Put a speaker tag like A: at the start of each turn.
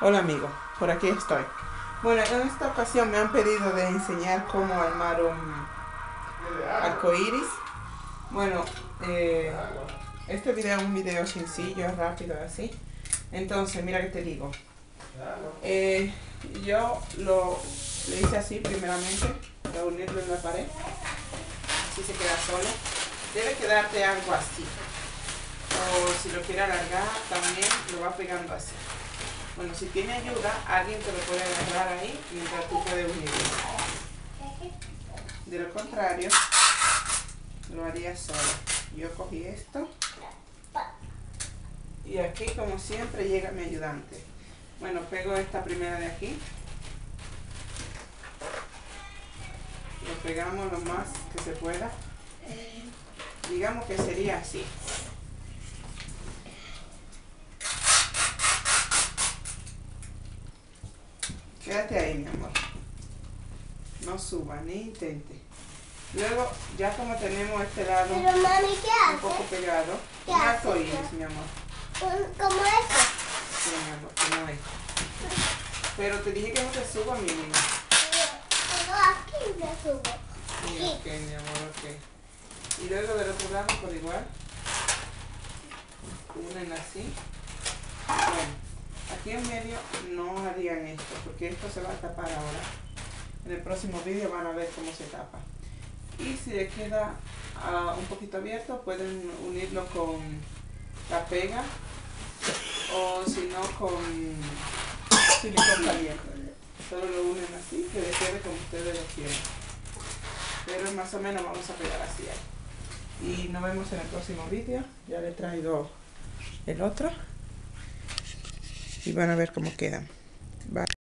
A: Hola amigos, por aquí estoy. Bueno, en esta ocasión me han pedido de enseñar cómo armar un arcoiris. Bueno, eh, este video es un video sencillo, rápido, así. Entonces, mira que te digo. Eh, yo lo le hice así primeramente, para unirlo en la pared. Así se queda solo. Debe quedarte algo así. O si lo quiere alargar, también lo va pegando así. Bueno, si tiene ayuda, alguien te lo puede agarrar ahí mientras tú puedes unirlo. De lo contrario, lo haría solo. Yo cogí esto. Y aquí, como siempre, llega mi ayudante. Bueno, pego esta primera de aquí. Lo pegamos lo más que se pueda. Digamos que sería así. Quédate ahí, mi amor. No suba, ni intente. Luego, ya como tenemos este lado
B: Pero mami, ¿qué
A: un poco pegado,
B: ¿Qué
A: un mi amor.
B: ¿Cómo eso?
A: Sí, mi amor, como es. Pero te dije que no te suba, mi niña.
B: Pero aquí me subo.
A: Sí, ok, mi amor, ok. Y luego del otro lado por igual. Unen así. Bueno, aquí en medio no harían esto, porque esto se va a tapar ahora. En el próximo vídeo van a ver cómo se tapa. Y si le queda ah, un poquito abierto, pueden unirlo con la pega o si no con silicón caliente. Solo lo unen así, que le quede como ustedes lo quieren pero más o menos vamos a pegar así y nos vemos en el próximo vídeo ya le he traído el otro y van a ver cómo quedan Bye.